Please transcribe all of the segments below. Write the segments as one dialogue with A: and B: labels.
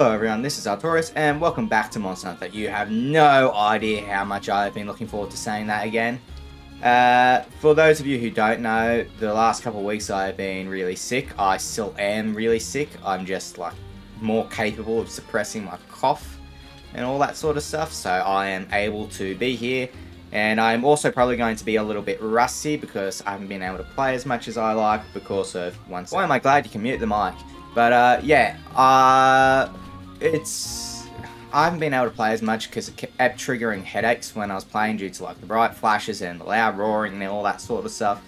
A: Hello everyone, this is Artorius, and welcome back to Monster Hunter. You have no idea how much I've been looking forward to saying that again. Uh, for those of you who don't know, the last couple of weeks I've been really sick. I still am really sick. I'm just like more capable of suppressing my cough and all that sort of stuff, so I am able to be here. And I'm also probably going to be a little bit rusty because I haven't been able to play as much as I like because of one. Why am I glad you can mute the mic? But uh, yeah, uh, it's I haven't been able to play as much because it kept triggering headaches when I was playing due to like the bright flashes and the loud roaring and all that sort of stuff.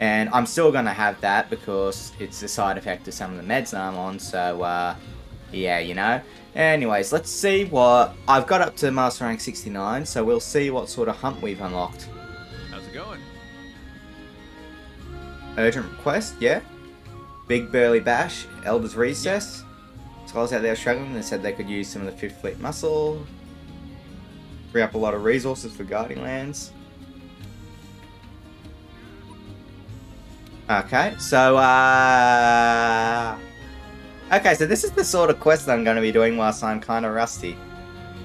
A: And I'm still going to have that because it's a side effect of some of the meds that I'm on. So uh, yeah, you know. Anyways, let's see what I've got up to Master Rank 69. So we'll see what sort of hunt we've unlocked.
B: How's it going?
A: Urgent request, yeah. Big Burly Bash, Elder's Recess. Scholars out there struggling, they said they could use some of the 5th Fleet muscle. Free up a lot of resources for guarding lands. Okay, so, uh... Okay, so this is the sort of quest that I'm going to be doing whilst I'm kind of rusty.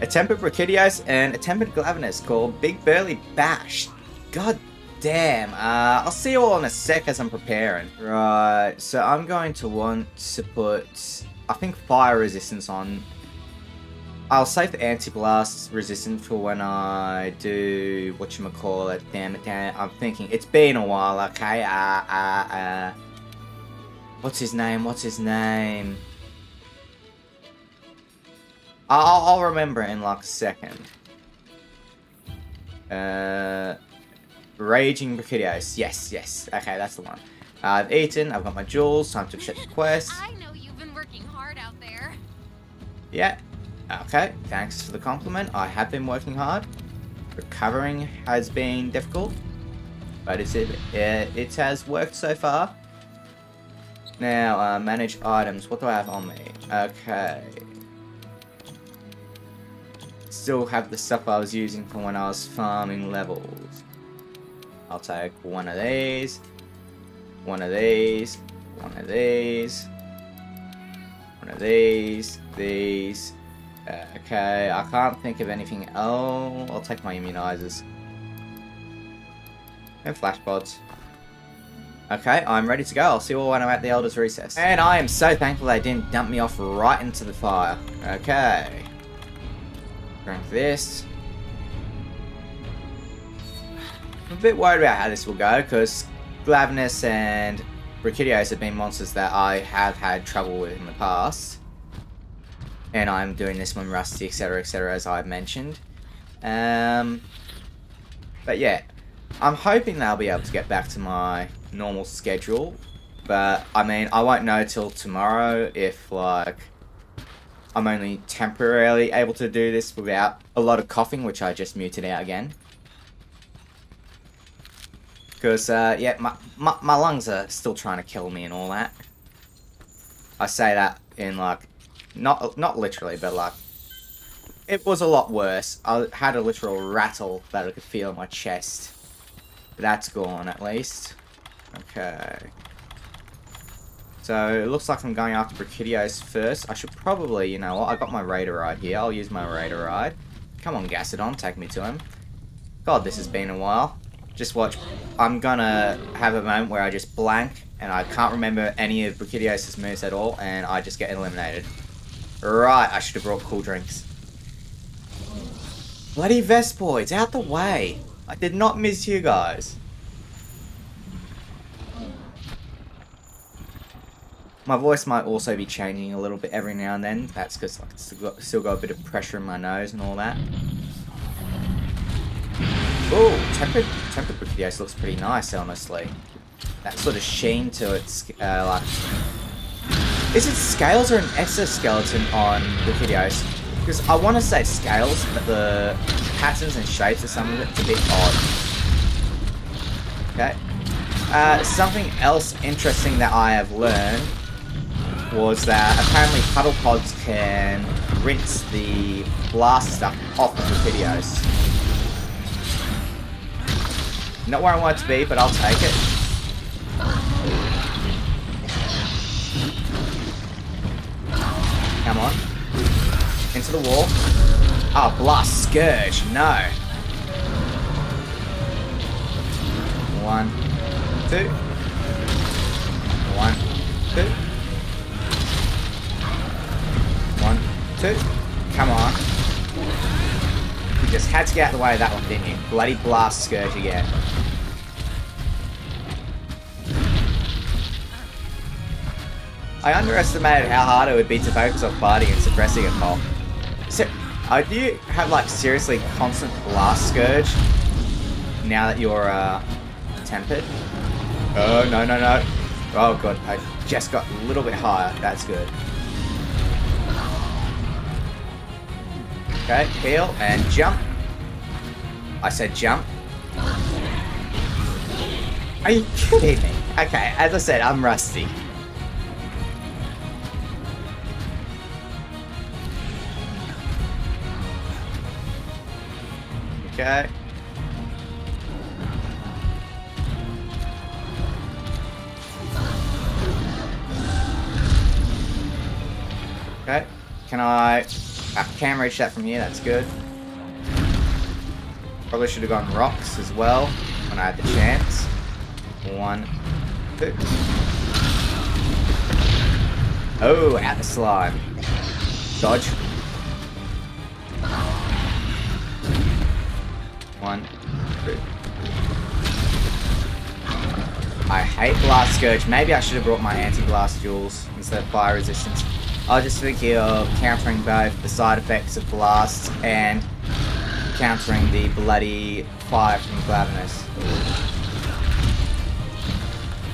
A: A Tempered Brachydios and a Tempered Glavenus called Big Burly Bash. God damn. Uh, I'll see you all in a sec as I'm preparing. Right, so I'm going to want to put, I think, fire resistance on. I'll save the anti-blast resistance for when I do, what you whatchamacallit, damn it, damn it. I'm thinking, it's been a while, okay? Uh, uh, uh. What's his name? What's his name? I'll, I'll remember in like a second. Uh... Raging Brachydios. Yes, yes. Okay, that's the one. I've eaten, I've got my jewels, time to check the quest. Yeah. Okay, thanks for the compliment. I have been working hard. Recovering has been difficult. But it's, it, it has worked so far. Now, uh, manage items. What do I have on me? Okay. Still have the stuff I was using from when I was farming levels. I'll take one of these, one of these, one of these, one of these, these. Uh, okay, I can't think of anything else. I'll take my immunizers. And flash pods. Okay, I'm ready to go. I'll see you all when I'm at the Elder's Recess. And I am so thankful they didn't dump me off right into the fire. Okay. Drink this. I'm a bit worried about how this will go because Glavenus and Brachydios have been monsters that I have had trouble with in the past. And I'm doing this one rusty, etc, etc, as I've mentioned. Um, but yeah, I'm hoping they'll be able to get back to my normal schedule. But, I mean, I won't know till tomorrow if, like, I'm only temporarily able to do this without a lot of coughing, which I just muted out again. Because, uh, yeah, my, my, my lungs are still trying to kill me and all that. I say that in, like, not, not literally, but, like, it was a lot worse. I had a literal rattle that I could feel in my chest. But that's gone, at least. Okay. So, it looks like I'm going after Brachydios first. I should probably, you know what, I got my Raider Ride here. I'll use my Raider Ride. Come on, Gastodon, take me to him. God, this has been a while. Just watch. I'm gonna have a moment where I just blank and I can't remember any of Brachydios' moves at all and I just get eliminated. Right, I should have brought cool drinks. Bloody Vespoids, out the way! I did not miss you guys. My voice might also be changing a little bit every now and then. That's because I still got a bit of pressure in my nose and all that. Oh, tempered, tempered Brachydios looks pretty nice, honestly. That sort of sheen to its, uh, like... Is it scales or an exoskeleton on Brachydios? Because I want to say scales, but the patterns and shapes of some of it's a bit odd. Okay. Uh, something else interesting that I have learned was that apparently puddle pods can rinse the blast stuff off of the videos. Not where I want it to be, but I'll take it. Come on. Into the wall. Oh, Blast Scourge. No. One, two. One, two. One, two. Come on. Just had to get out of the way of that one, didn't you? Bloody Blast Scourge again. I underestimated how hard it would be to focus on fighting and suppressing a mob. So, uh, do you have like seriously constant blast scourge now that you're uh, tempered? Oh no no no! Oh god, I just got a little bit higher. That's good. Okay, heal and jump. I said jump. Are you kidding me? Okay, as I said, I'm rusty. Okay. Okay. Can I... I can reach that from here, that's good. Probably should have gone rocks as well when I had the chance. One, two. Oh, out the slime. Dodge. One, two. I hate Blast Scourge. Maybe I should have brought my anti-blast jewels instead of fire resistance. I was just thinking of countering both the side effects of blasts and countering the bloody fire from Glavenus.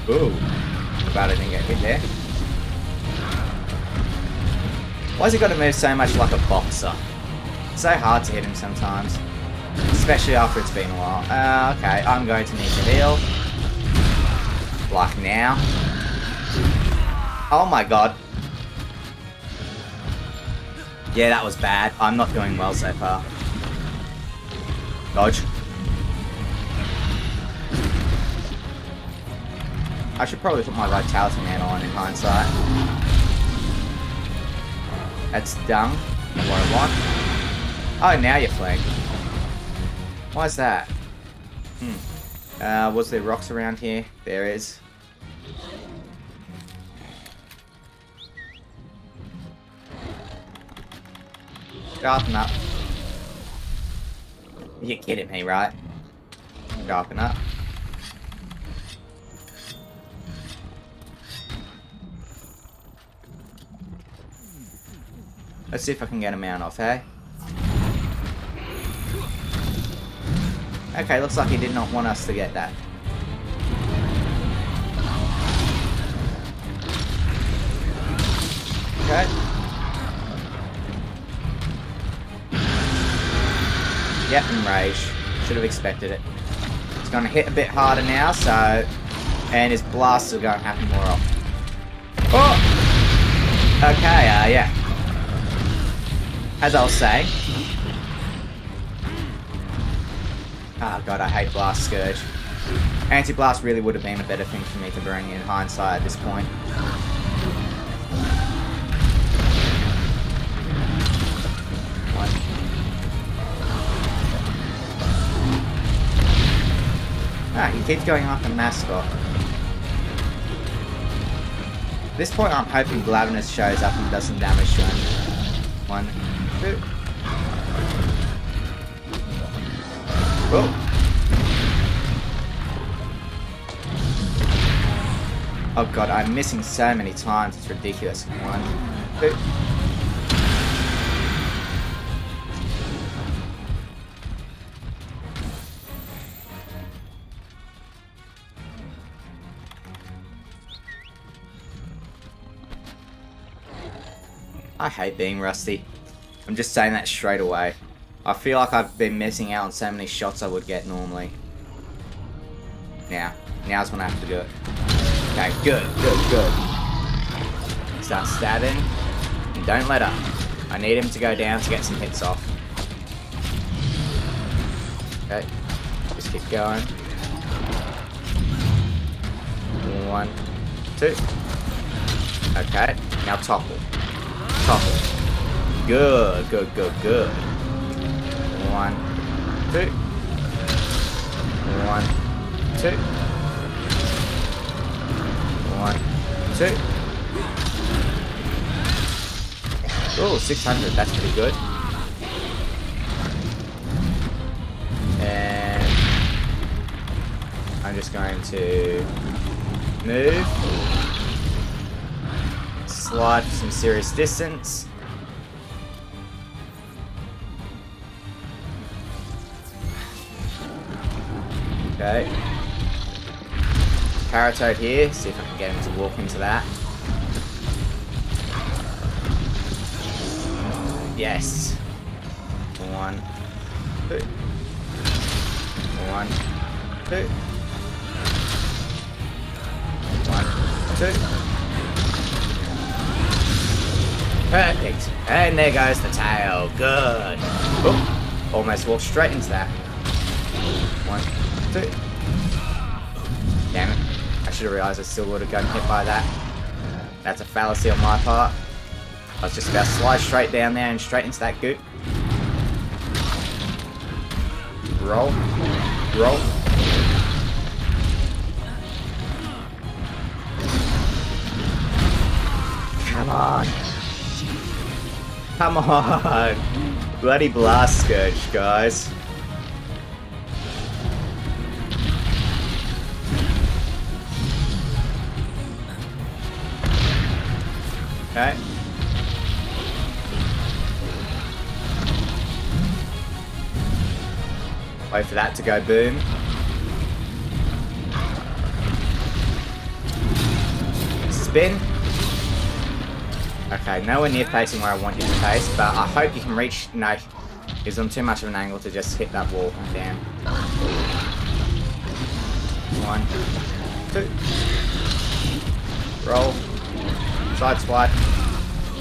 A: Ooh. Glad I didn't get hit there. Why's he got to move so much like a boxer? It's so hard to hit him sometimes. Especially after it's been a while. Uh, okay, I'm going to need to heal. Like now. Oh my god. Yeah, that was bad. I'm not doing well so far. Dodge. I should probably put my Vitality Mantle on in hindsight. That's dumb. What I want. Oh, now you're flanked. Why is that? Hmm. Uh, was there rocks around here? There is. Sharpen up. You're kidding me, right? Sharpen up. Let's see if I can get a mount off, hey? Okay, looks like he did not want us to get that. Okay. Yep, enrage. Should have expected it. It's going to hit a bit harder now, so... And his blasts are going to happen more often. Oh! Okay, uh, yeah. As I was saying. Oh god, I hate Blast Scourge. Anti-Blast really would have been a better thing for me to bring in hindsight at this point. Ah, he keeps going after Mascot. At this point, I'm hoping Glavenus shows up and does some damage to him. One, two. Oh. Oh god, I'm missing so many times, it's ridiculous. One, two. Hate being rusty. I'm just saying that straight away. I feel like I've been missing out on so many shots I would get normally. Now. Now's when I have to do it. Okay, good, good, good. Start stabbing. And don't let up. I need him to go down to get some hits off. Okay. Just keep going. One, two. Okay. Now topple. Topple. Good, good, good, good. One, two. One, two. One, two. Oh, 600, that's pretty good. And I'm just going to move. Slide for some serious distance. Okay. Paratoad here, see if I can get him to walk into that. Yes. One, two. One, two. One, two. Perfect. And there goes the tail. Good. Oh, almost walked straight into that. One, two. Damn it. I should have realised I still would have gotten hit by that. That's a fallacy on my part. I was just about to slide straight down there and straight into that goop. Roll. Roll. Come on. Come on. Bloody blast scourge, guys. Okay. Wait for that to go boom. Spin. Okay, nowhere near facing where I want you to face, but I hope you can reach... No, he's on too much of an angle to just hit that wall. Damn. One, two. Roll. Side swipe.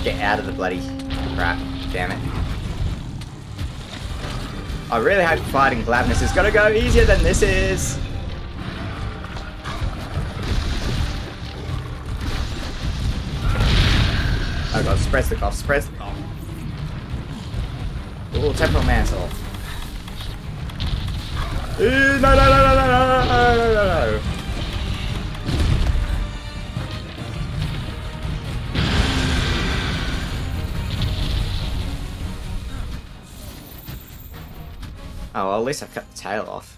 A: Get out of the bloody crap. Damn it. I really hope fighting Glavenus is gonna go easier than this is. Oh god, suppress the cough, suppress the cough. The temporal mantle. No, No, no, no, no, no, no, no, no, Oh, well, at least I've cut the tail off.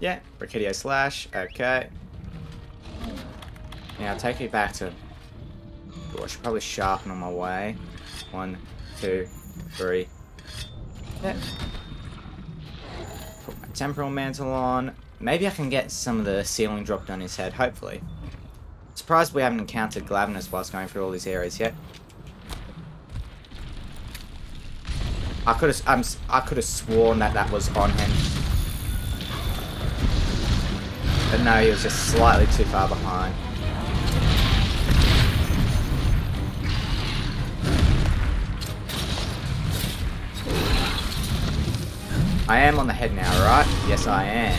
A: Yeah, Brachydio Slash, okay. I'll take you back to... I should probably sharpen on my way. One, two, three. Yeah. Put my Temporal Mantle on. Maybe I can get some of the ceiling dropped on his head, hopefully. Surprised we haven't encountered Glavenus whilst going through all these areas yet. I could have um, I could have sworn that that was on him. But no, he was just slightly too far behind. I am on the head now, right? Yes, I am.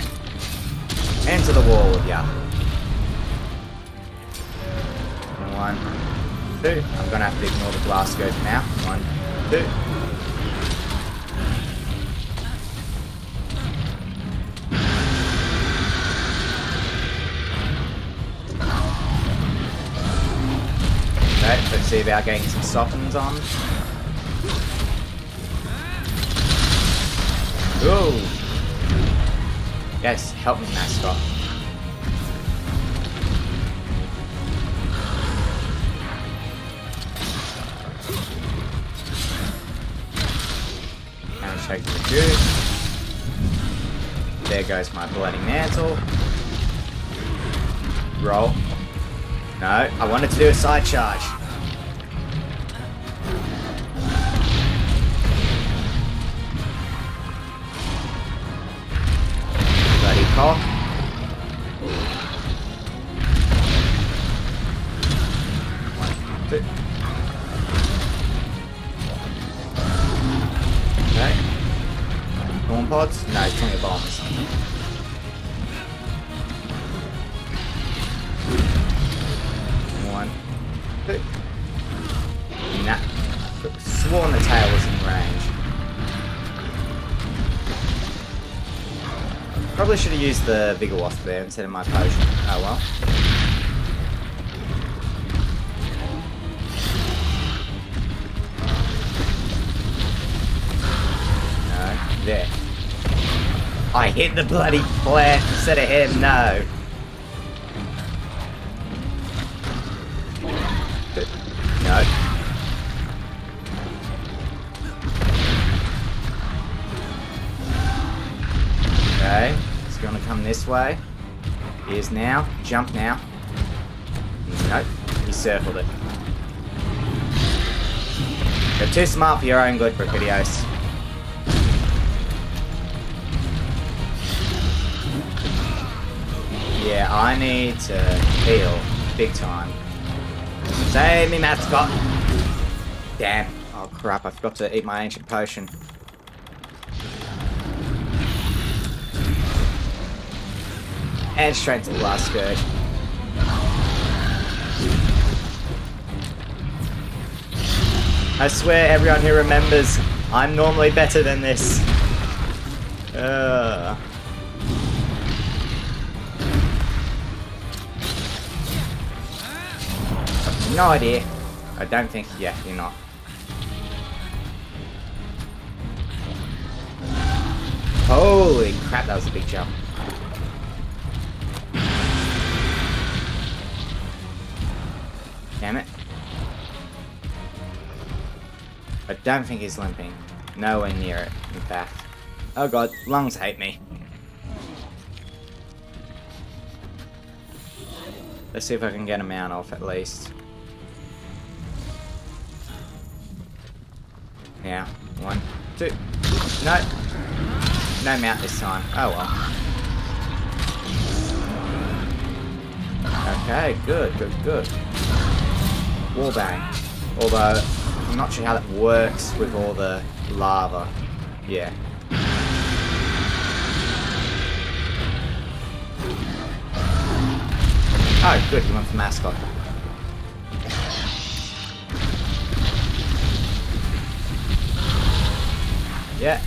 A: Into the wall with ya. One, two. I'm gonna have to ignore the blast scourge now. One, two. See about getting some softens on. Ooh! Yes, help me, mascot. And shake the juice. There goes my bloody mantle. Roll. No, I wanted to do a side charge. Probably should have used the Vigor Wasp there instead of my potion. Oh well. No, there. I hit the bloody plant instead of him. No. Way. Now. Jump now. Nope, he circled it. You're too smart for your own good, Brachydios. Yeah, I need to heal big time. Save me, mascot! Damn. Oh crap, I forgot to eat my ancient potion. And the last scourge. I swear everyone here remembers, I'm normally better than this. Ugh. No idea. I don't think, yeah, you're not. Holy crap, that was a big jump. Damn it. I don't think he's limping. Nowhere near it, in fact. Oh god, lungs hate me. Let's see if I can get a mount off at least. Yeah, one, two. No. No mount this time. Oh well. Okay, good, good, good. Wallbang. Although, I'm not sure how that works with all the lava. Yeah. Oh, good, he went for mascot. Yeah.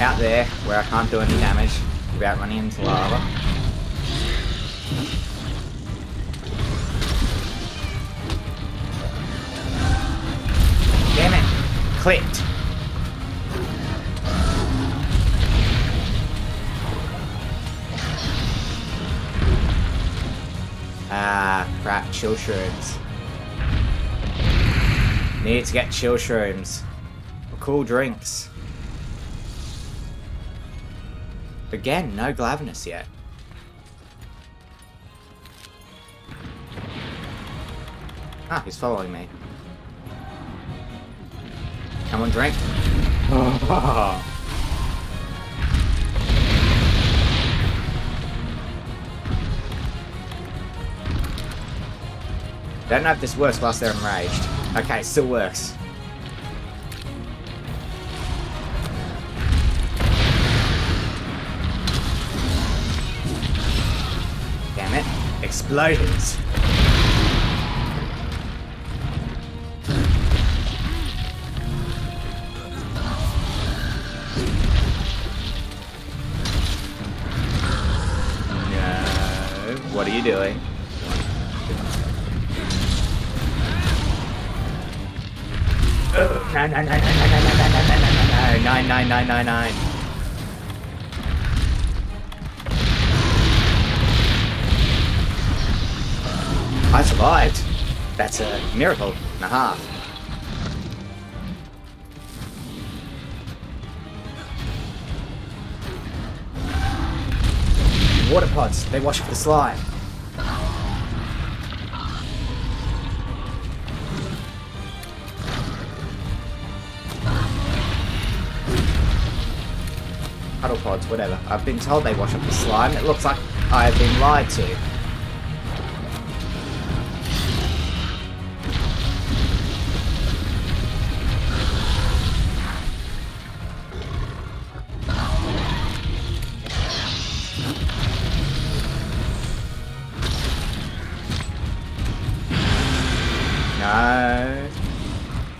A: Out there, where I can't do any damage without running into lava. Clicked! Ah, crap, chill shrooms. Need to get chill shrooms. Cool drinks. Again, no Glavenus yet. Ah, he's following me. Come on, drink. Don't know if this works whilst they're enraged. Okay, still works. Damn it. Explosions. You doing? I survived. That's a miracle and a half. Water pods, they wash for the slime. Pods, whatever. I've been told they wash up the slime. It looks like I've been lied to. No.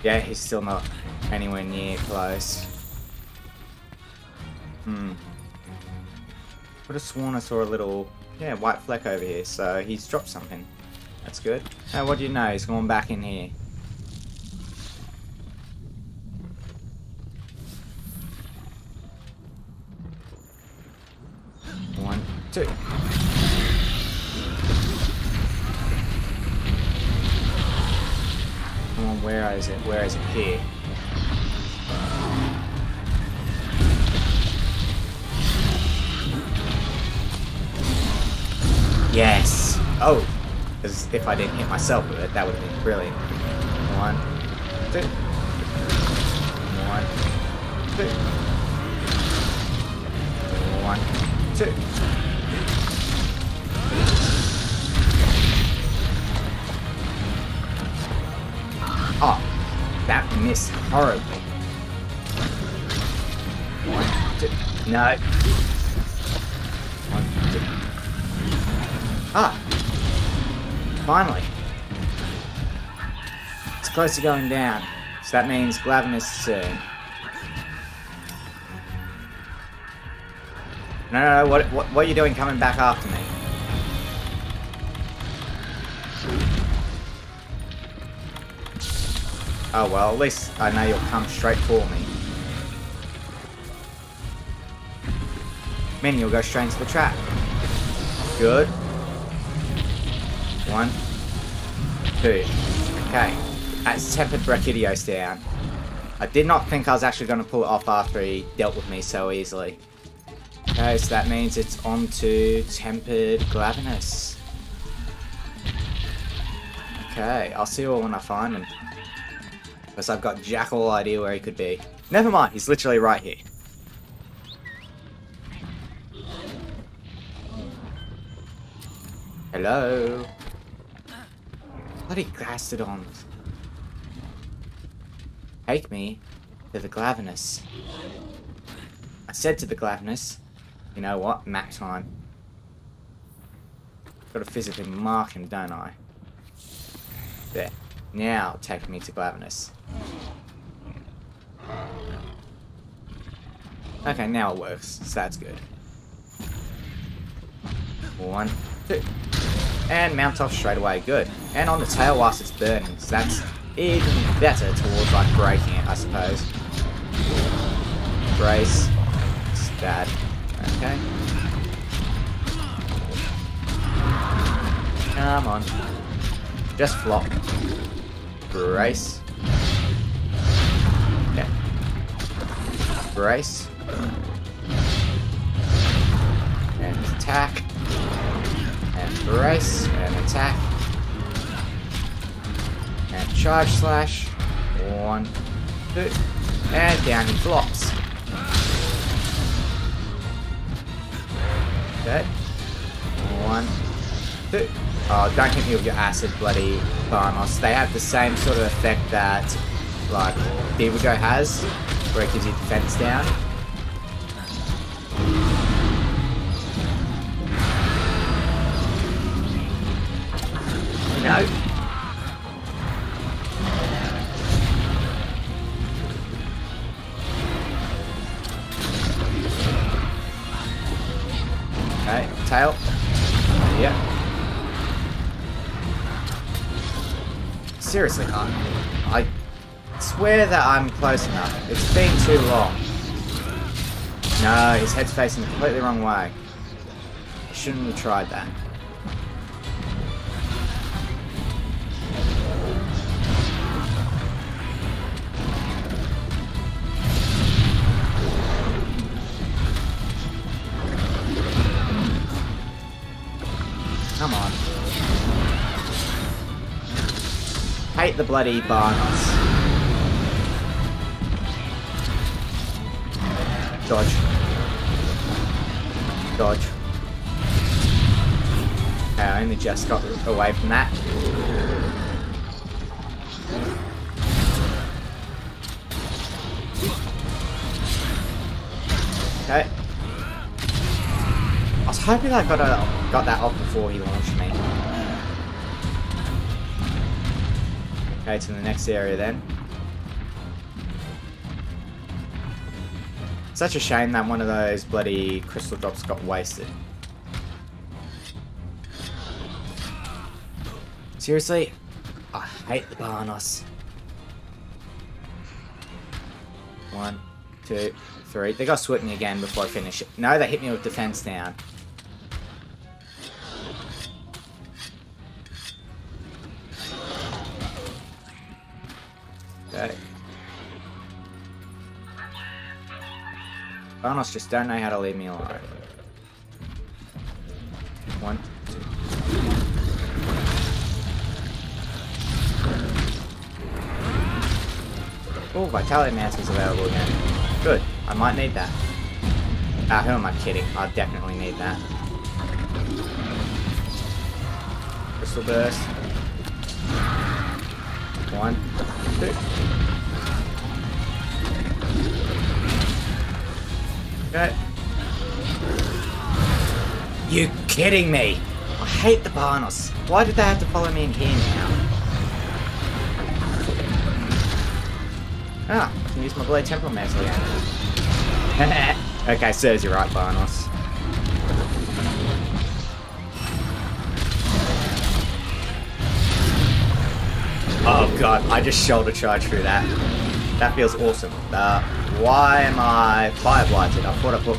A: Yeah, he's still not anywhere near close. Hmm. Would have sworn I saw a little, yeah, white fleck over here. So he's dropped something. That's good. Now, what do you know? He's going back in here. One, two. Come on, where is it? Where is it? Here. Yes! Oh! As if I didn't hit myself with it, that would have been brilliant. One, two. One, two. One, two. Oh, that missed horribly. One, two. No. Ah! Finally. It's close to going down. So that means Glavenus soon. No, no, no, what, what, what are you doing coming back after me? Oh well, at least I know you'll come straight for me. Meaning you'll go straight into the trap. Good. One. Two. Okay. That's tempered Brachydios down. I did not think I was actually going to pull it off after he dealt with me so easily. Okay, so that means it's on to Tempered Glavenus. Okay, I'll see all when I find him. Because I've got jack all idea where he could be. Never mind, he's literally right here. Hello? Bloody Gastodons. Take me to the Glavenus. I said to the Glavenus, you know what, map time. Gotta physically mark him, don't I? There. Now take me to Glavenus. Okay, now it works, so that's good. One, two. And mount off straight away, good. And on the tail whilst it's burning, so that's even better towards like breaking it, I suppose. Brace. Stab. Okay. Come on. Just flop. Brace. Okay. Brace. And attack. And brace. And attack. And charge slash. One, two. And down he flops. Okay. One, two. Oh, don't hit me with your acid, bloody Barnos. They have the same sort of effect that, like, Beavergo has, where it gives you defense down. No. Okay, tail. Yeah. Seriously, I, I swear that I'm close enough. It's been too long. No, his head's facing the completely wrong way. I shouldn't have tried that. The bloody Barnos. Dodge. Dodge. Okay, I only just got away from that. Okay. I was hoping I got, a, got that off before he launched me. Okay, to the next area then. Such a shame that one of those bloody crystal drops got wasted. Seriously? I hate the Barnos. One, two, three. They got me again before I finish it. No, they hit me with defense down. Barnos just don't know how to leave me alone. One, two. Oh, Vitality available again. Good. I might need that. Ah, who am I kidding? I definitely need that. Crystal Burst. One, two. Okay. You kidding me? I hate the Barnos. Why did they have to follow me in here now? Ah, I can use my Blade Temporal Mantle again. okay, serves you right, Barnos. Oh god, I just shoulder charge through that. That feels awesome. Uh, why am I fire blighted? I thought I put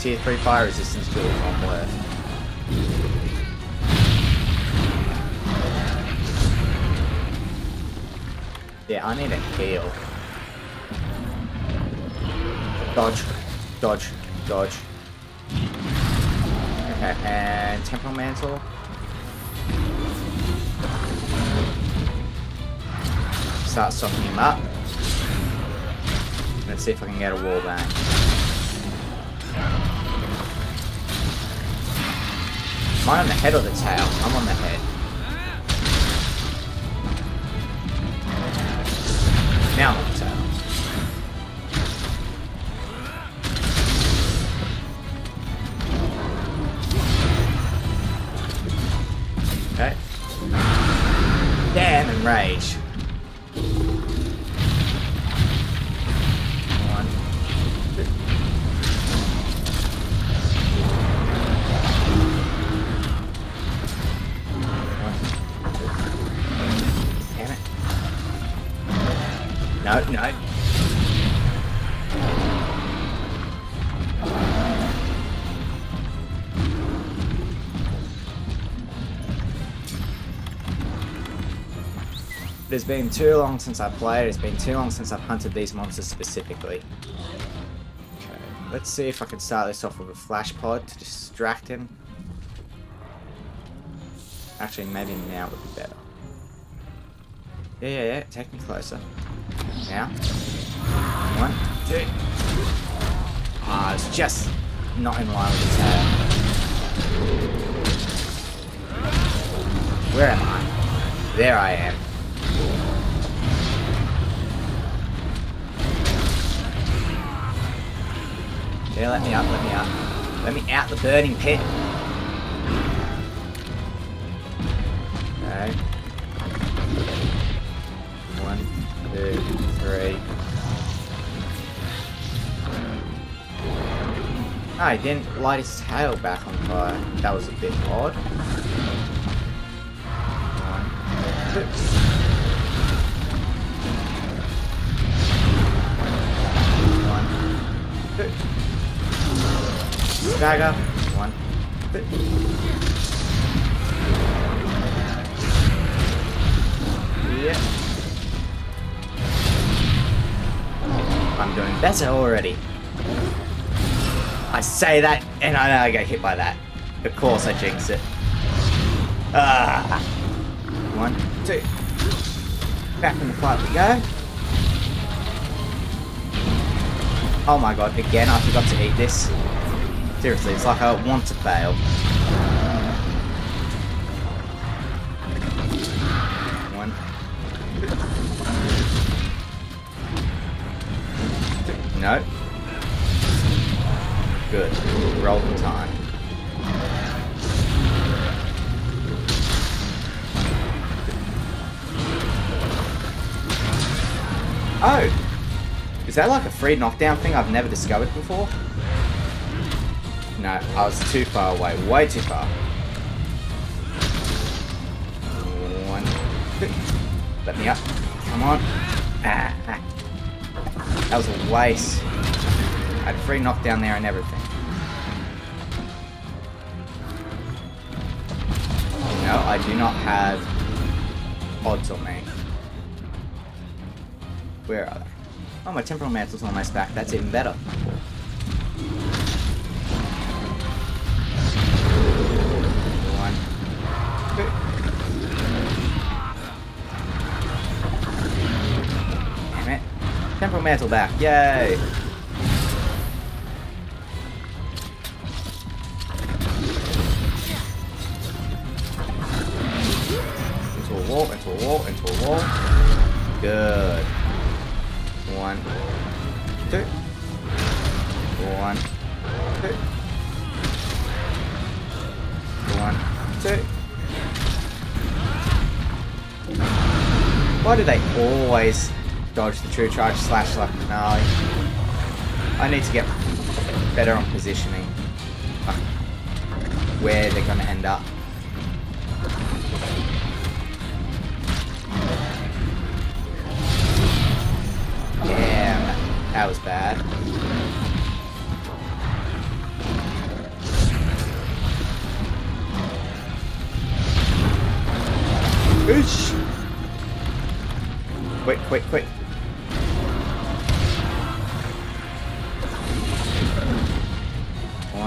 A: tier 3 fire resistance jewels on worth. Yeah, I need a heal. Dodge, dodge, dodge. Okay, and Temporal Mantle. Start softening him up. Let's see if I can get a wall bang. Am I on the head or the tail? I'm on the head. Now It has been too long since I've played, it's been too long since I've hunted these monsters specifically. Okay, let's see if I can start this off with a flash pod to distract him. Actually, maybe now would be better. Yeah, yeah, yeah, take me closer. Now. One, two. Ah, it's just not in line with his tail. Where am I? There I am. Yeah, let me up, let me up. Let me out the burning pit. Okay. One, two, three. Oh, he didn't light his tail back on fire. That was a bit odd. One, two. Stagger. One. Yeah. I'm doing better already. I say that, and I know I get hit by that. Of course I jinx it. Ah. One, two. Back in the fight we go. Oh my god, again I forgot to eat this. Seriously, it's like I want to fail. One. No. Good. Roll the time. Oh! Is that like a free knockdown thing I've never discovered before? No, I was too far away. Way too far. One. Let me up. Come on. Ah, ah. That was a waste. I had free knockdown there and everything. No, I do not have odds on me. Where are they? Oh, my temporal mantle's almost back. That's even better. Temporal mantle back. Yay! Into a wall, into a wall, into a wall. Good. One, two. One, two. One, two. Why do they always dodge the true charge slash like finale? I need to get better on positioning. uh, Where they're gonna end up. Damn, that was bad. Oosh. Quick, quick, quick.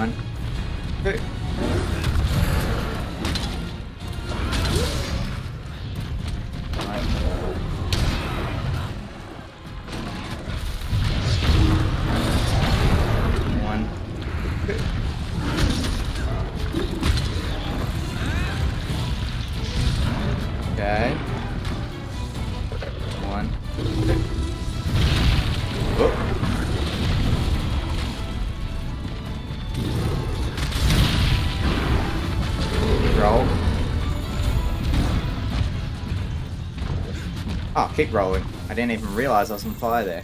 A: One, two. Rolling. I didn't even realize I was on fire there.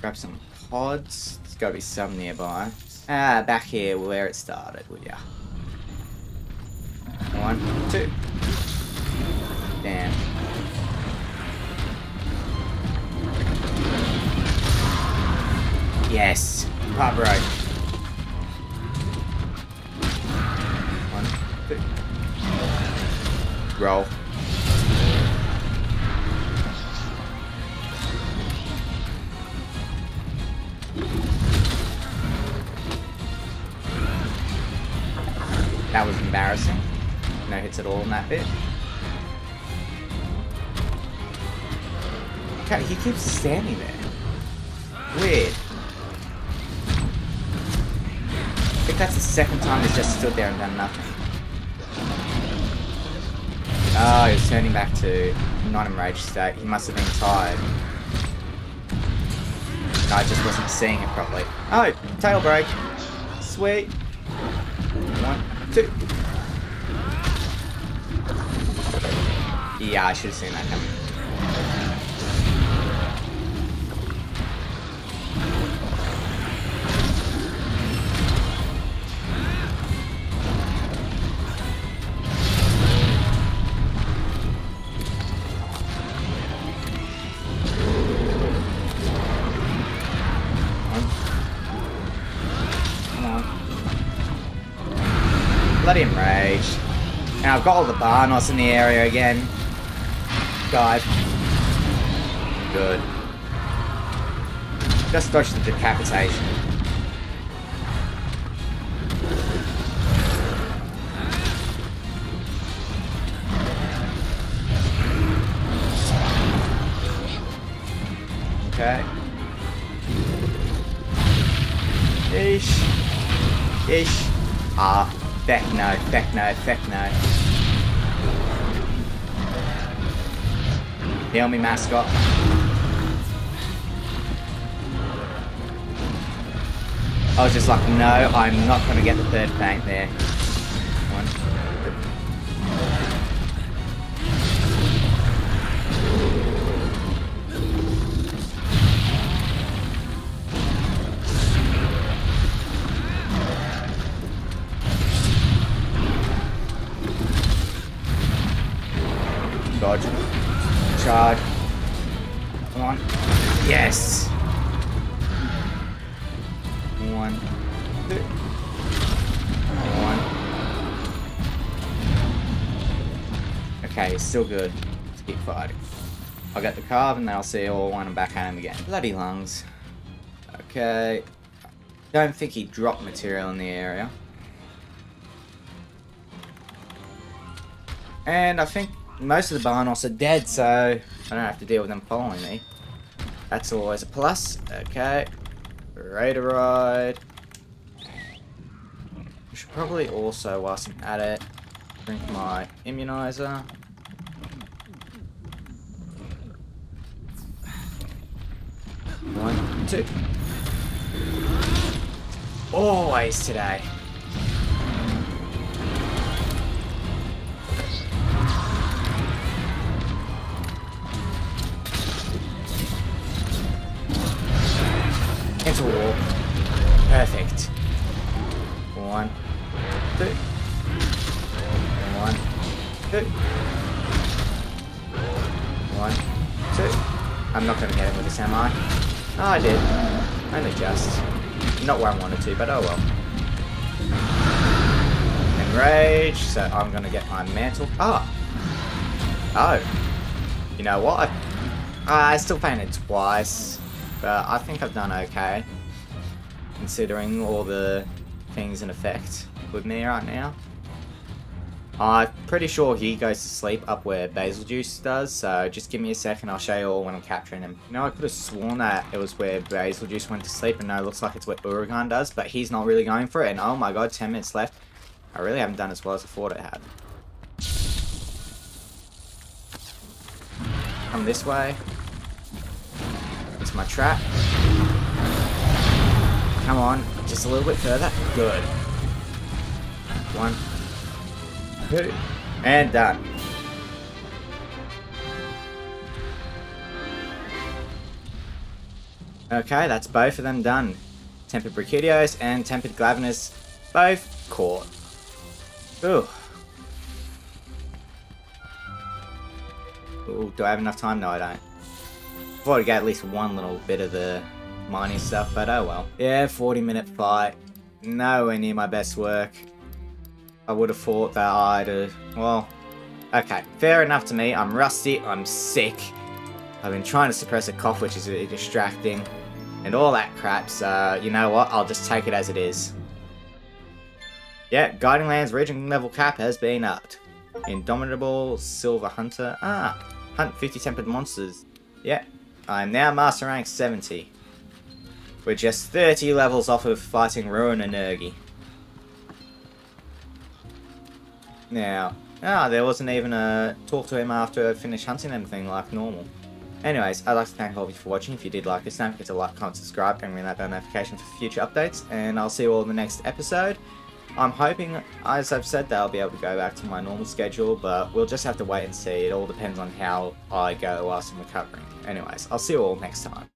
A: Grab some pods. There's gotta be some nearby. Ah, back here where it started, will ya? One, two. Stood there and done nothing. Oh, he's turning back to non-enraged state. He must have been tired. I just wasn't seeing it properly. Oh, tail break. Sweet. One, two. Yeah, I should have seen that coming. And I've got all the Barnos in the area again. Dive. Good. Just dodge the decapitation. Okay. Ish. Ish. Ah, feck no, feck no, feck no. The army mascot. I was just like, no, I'm not going to get the third paint there. dodge card. Come on. Yes! One, two, one. Okay, still good. Let's keep fighting. I'll get the carve and then I'll see all one and back at him again. Bloody lungs. Okay. Don't think he dropped material in the area. And I think most of the Barnos are dead, so I don't have to deal with them following me. That's always a plus. Okay. Raider ride. I should probably also, whilst I'm at it, drink my immunizer. One, two. Always today. Perfect. One, two. One, two. One, two. I'm not gonna get him with this, am I? Oh, I did. Only just. Not where I wanted to, but oh well. Enrage, so I'm gonna get my mantle. Ah! Oh. You know what? I still painted twice, but I think I've done okay. Considering all the things in effect with me right now. I'm pretty sure he goes to sleep up where Bazelgeuse does, so just give me a second, I'll show you all when I'm capturing him. You know, I could have sworn that it was where Bazelgeuse went to sleep, and no, it looks like it's where Uragaan does, but he's not really going for it, and oh my god, 10 minutes left. I really haven't done as well as I thought I had. Come this way. It's my trap. Come on, just a little bit further. Good. One, two, and done. Okay, that's both of them done. Tempered Brachydios and Tempered Glavenus both caught. Ooh. Ooh, do I have enough time? No, I don't. I'd get at least one little bit of the mining stuff, but oh well. Yeah, 40 minute fight. Nowhere near my best work. I would have thought that I'd have... Well, okay. Fair enough to me. I'm rusty. I'm sick. I've been trying to suppress a cough, which is really distracting. And all that crap, so you know what? I'll just take it as it is. Yeah, Guiding Lands region level cap has been upped. Indomitable Silver Hunter. Ah, hunt 50 tempered monsters. Yeah, I'm now Master Rank 70. We're just 30 levels off of fighting Ruiner Nergi. Now, ah, there wasn't even a talk to him after I finished hunting anything like normal. Anyways, I'd like to thank all of you for watching. If you did like this, don't forget to like, comment, subscribe, and ring that bell notification for future updates. And I'll see you all in the next episode. I'm hoping, as I've said, that I'll be able to go back to my normal schedule, but we'll just have to wait and see. It all depends on how I go whilst I'm recovering. Anyways, I'll see you all next time.